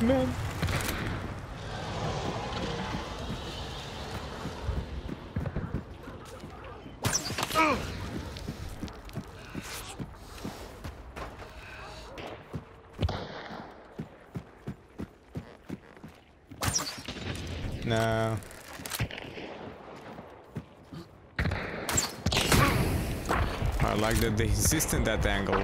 Man. No. I like that they insist in that angle.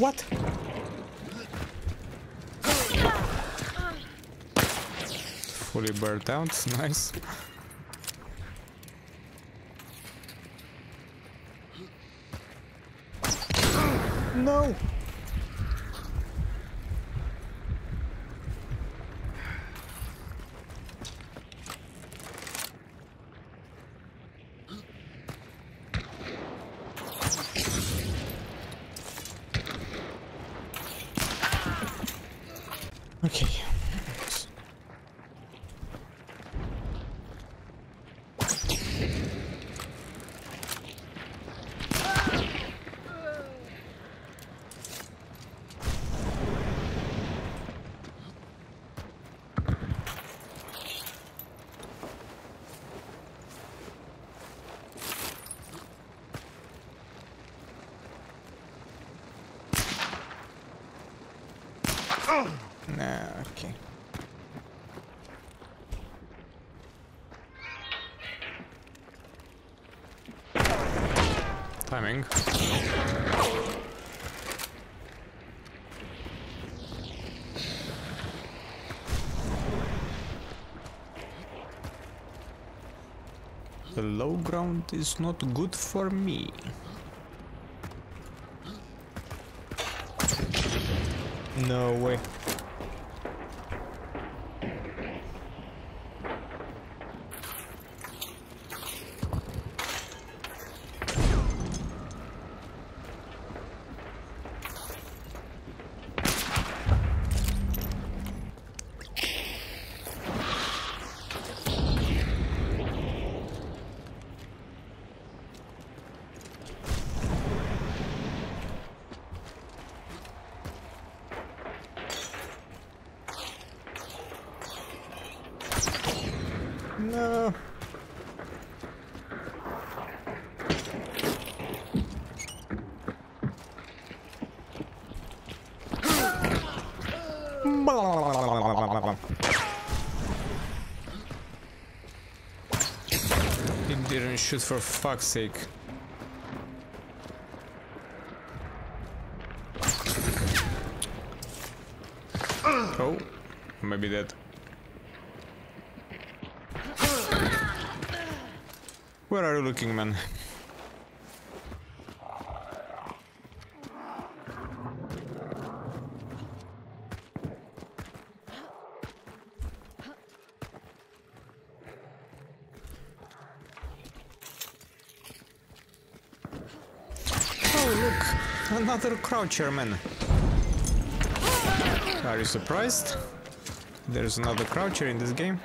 What? Fully burnt out, nice. No! The low ground is not good for me. No way. No. He didn't shoot for fuck's sake. Oh, maybe that. Where are you looking, man? Oh, look! Another croucher, man. Are you surprised? There's another croucher in this game.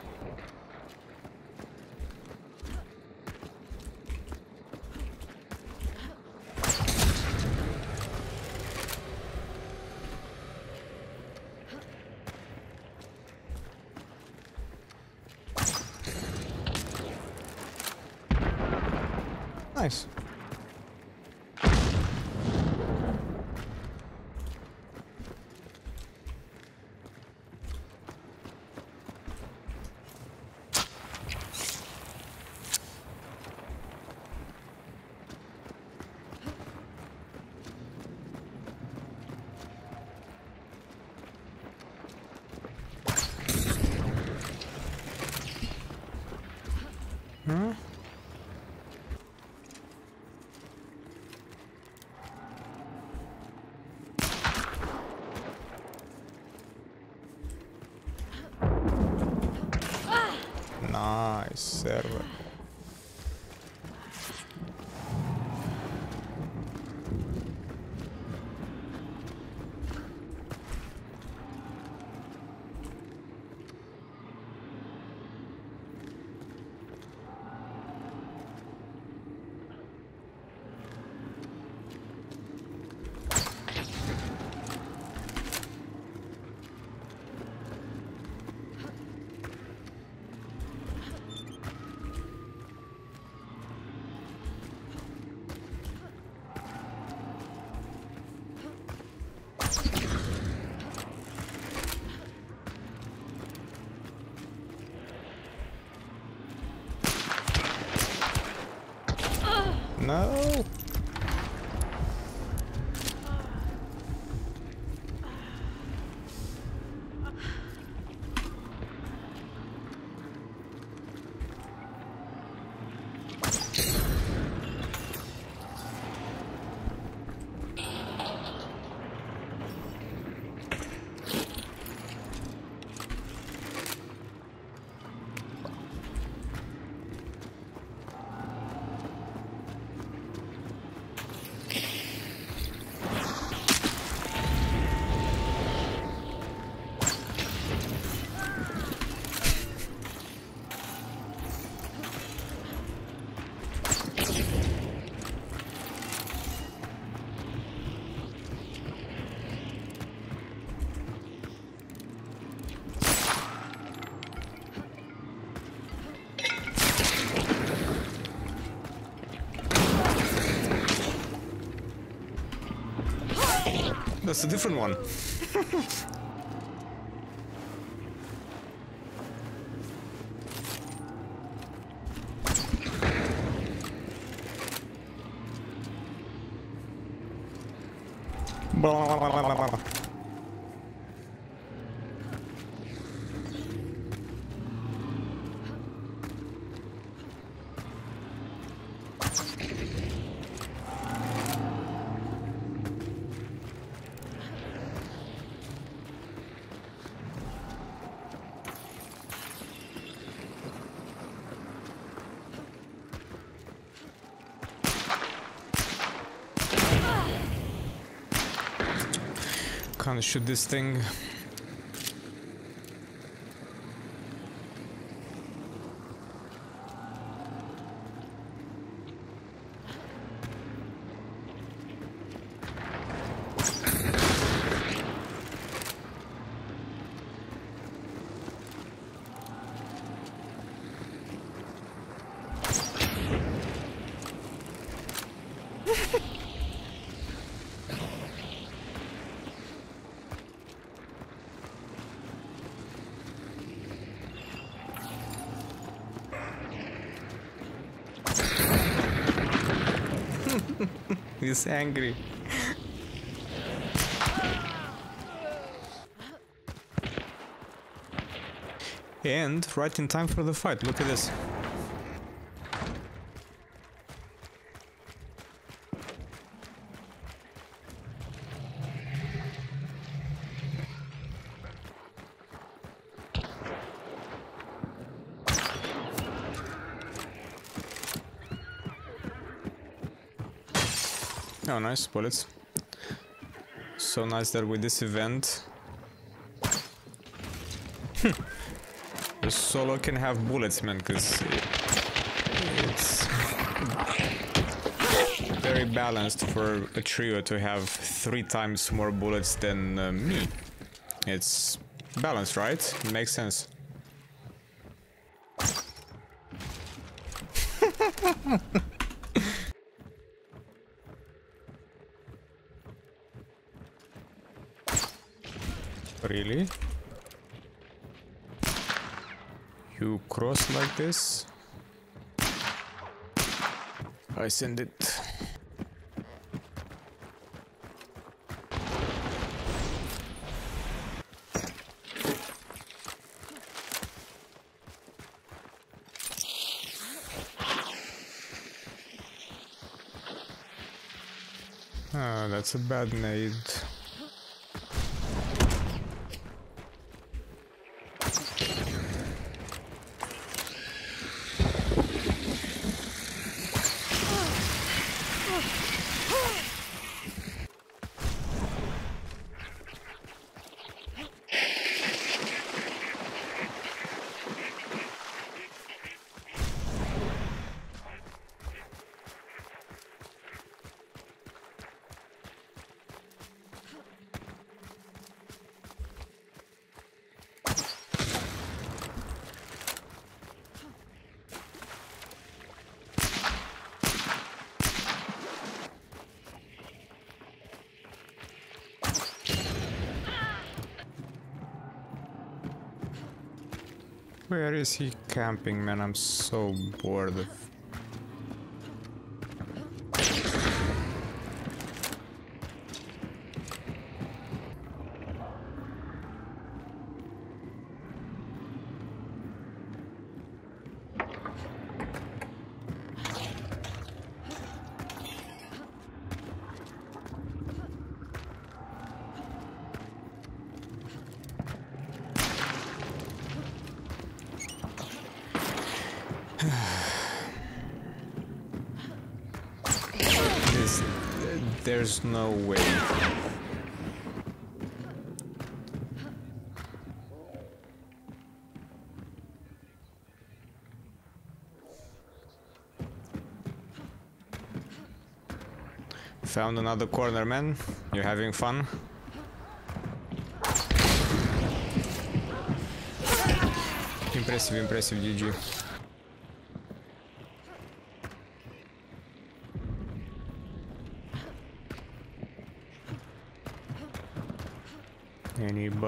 That's a different one. Blah, blah, blah, Shoot this thing. He's angry. and right in time for the fight. Look at this. Oh, nice bullets. So nice that with this event, the solo can have bullets, man, because it's very balanced for a trio to have three times more bullets than uh, me. It's balanced, right? Makes sense. Really? You cross like this? I send it. Ah, that's a bad nade. Where is he camping, man? I'm so bored. There's no way. Found another corner, man. You're having fun? Impressive, impressive, GG.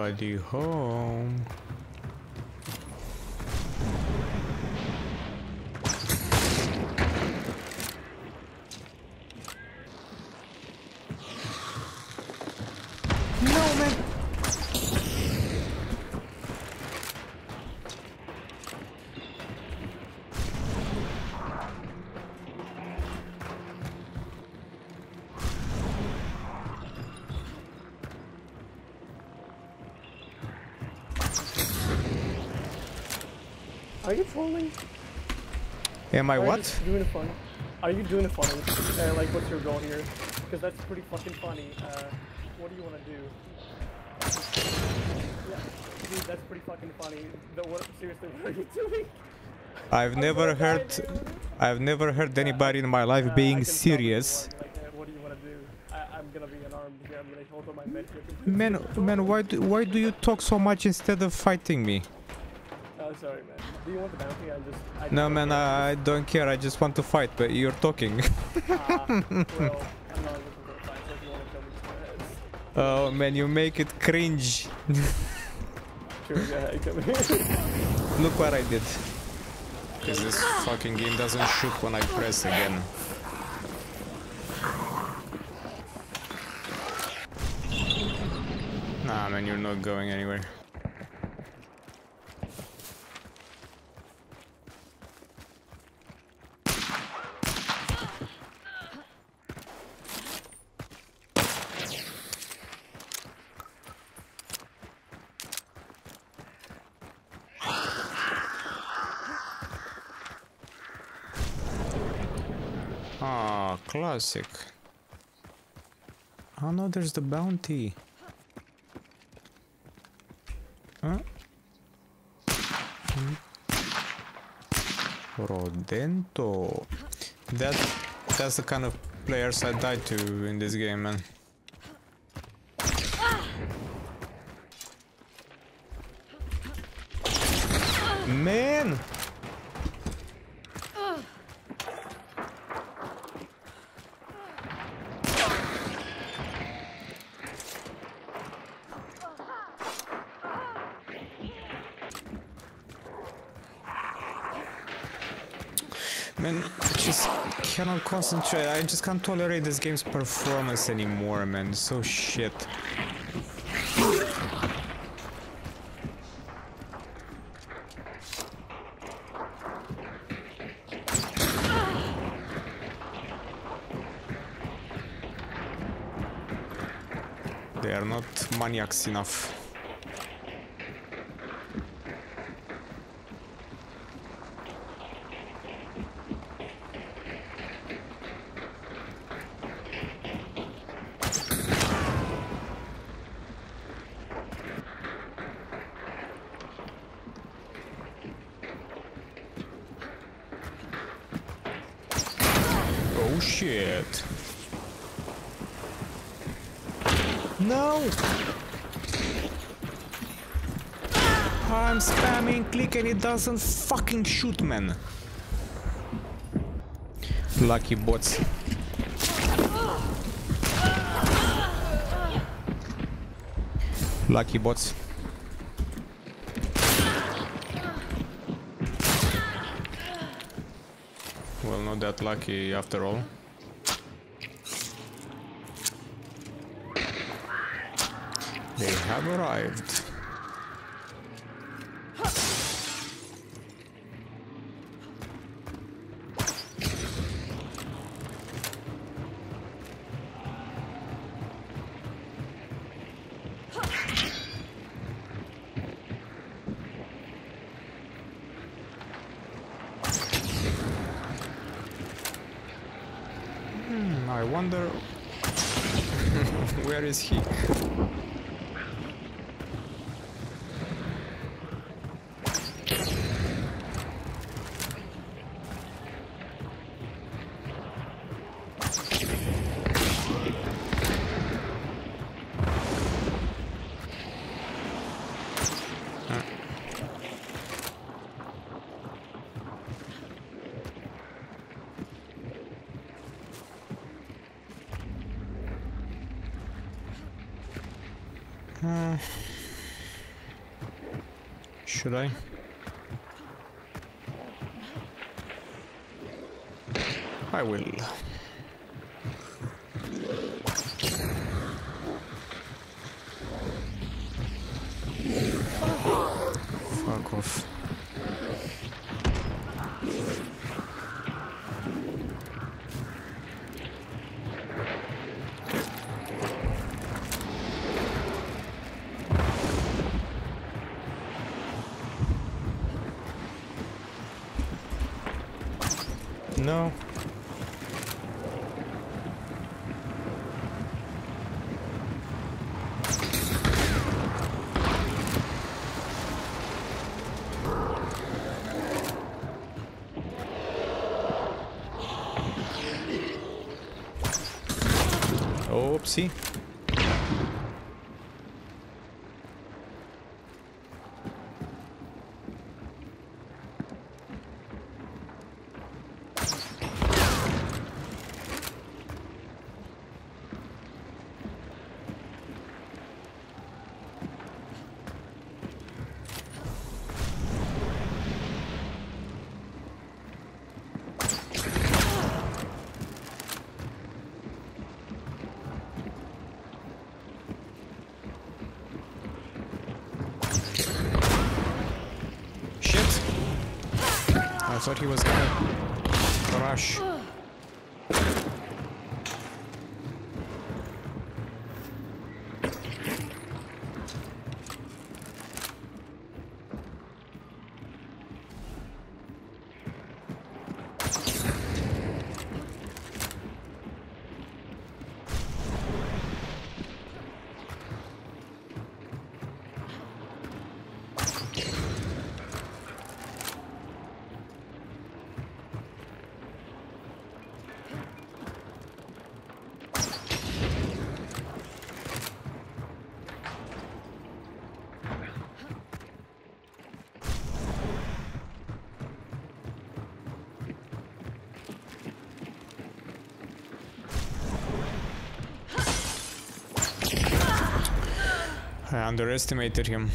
Anybody home? Are you trolling? Am I Are you what? just doing it fun? Are you doing funny? Uh, like, what's your goal here? Because that's pretty fucking funny. Uh, what do you want to do? Yeah, dude, that's pretty fucking funny. The, what, seriously, what are you doing? I've I'm never heard. I've never heard anybody in my life Uh, being serious. everyone, Like, uh, what do you want to do? I, I'm gonna be unarmed here. I'm gonna hold on my medkit. Man, man, why do, why do you talk so much instead of fighting me? Oh, sorry, man. Do you want the bounty? I just. I No, man, care. I don't care. I just want to fight, but you're talking. Ah, well, I'm not looking for a fight, so if you want to kill me, just go ahead. oh, man, you make it cringe. Sure, go ahead, kill me. Look what I did. Because this fucking game doesn't shoot when I press again. Nah, man, you're not going anywhere. Ah, classic. Oh no, there's the bounty. Huh? Hmm. Rodento. That that's the kind of players I die to in this game. Man! Man, I just cannot concentrate. I just can't tolerate this game's performance anymore, man. So shit. They are not maniacs enough. Doesn't fucking shoot, man. Lucky bots. Lucky bots. Well, not that lucky after all. They have arrived. Is he? Uh, should I? I will. Fuck off. No. Oopsie. Shit! I thought he was gonna rush. I underestimated him.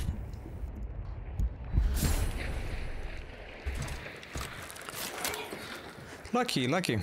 Lucky, lucky.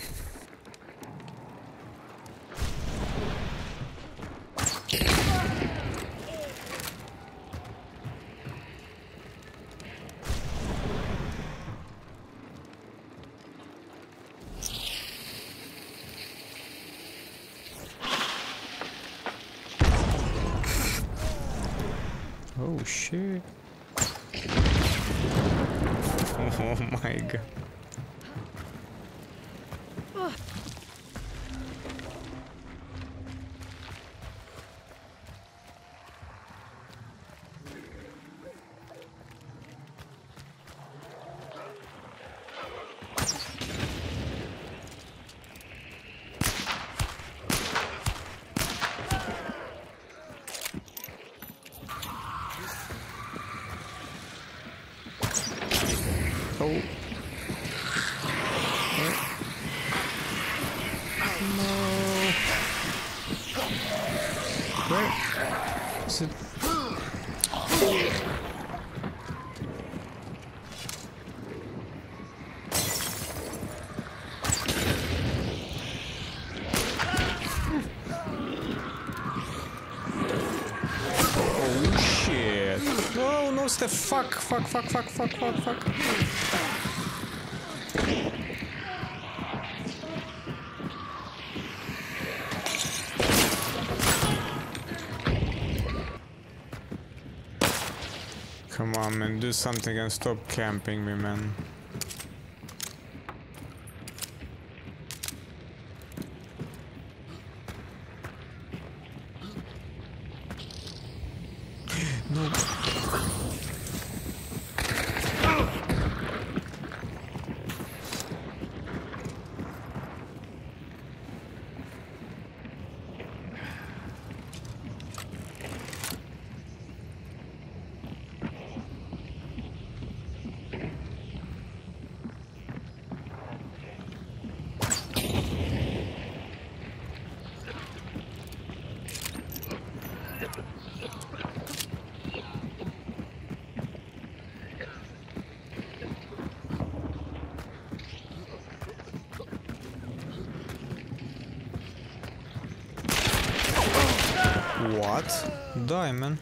The fuck, fuck, fuck, fuck, fuck, fuck, fuck. Come on, man, do something and stop camping me, man. What? Die, man.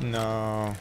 No.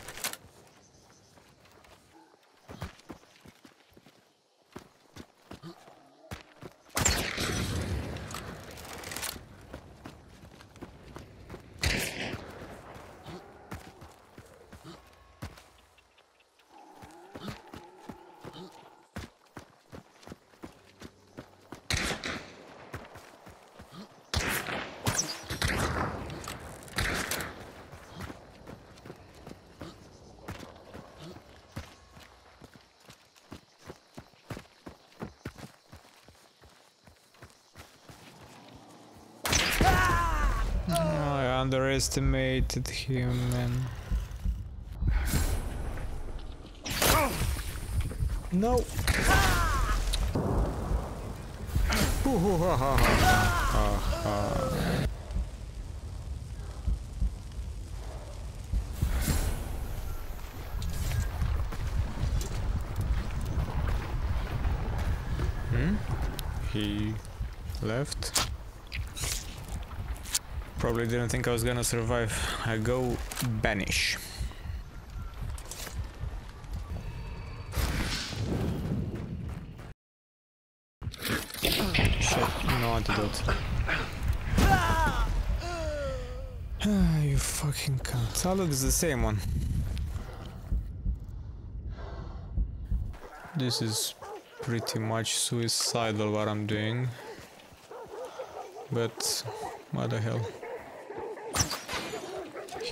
I underestimated him, man. No. Hmm? He left. Probably didn't think I was gonna survive. I go banish. Shit, no antidote. You fucking cunt. Look, it's the same one. This is pretty much suicidal what I'm doing. But what the hell?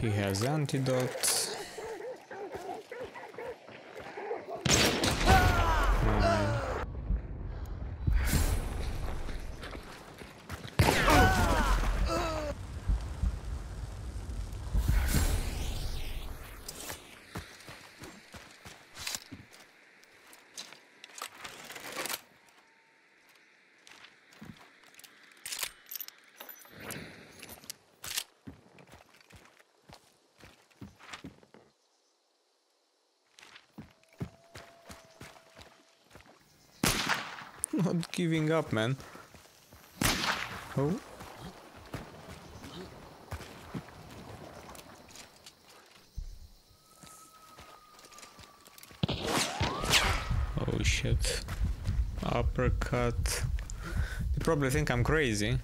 He has antidote. Not giving up, man. Oh. Oh shit. Uppercut. They probably think I'm crazy.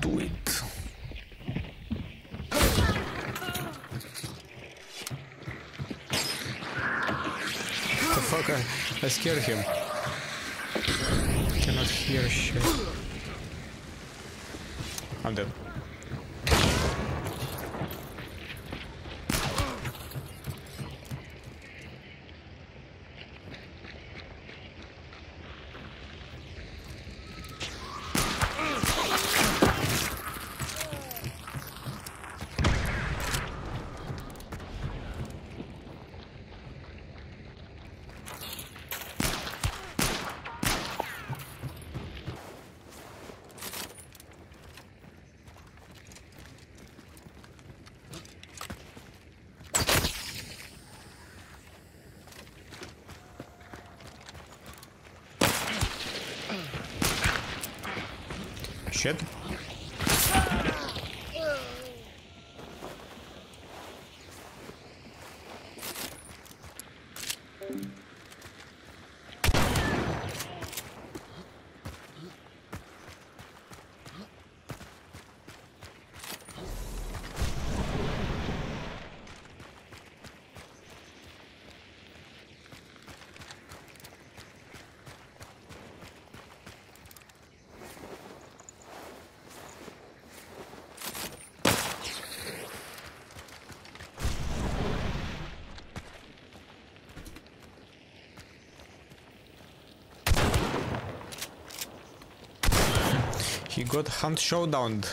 Do it. The fuck? I, I scared him. Cannot hear shit. I'm dead. Shit. He got Hunt Showdown.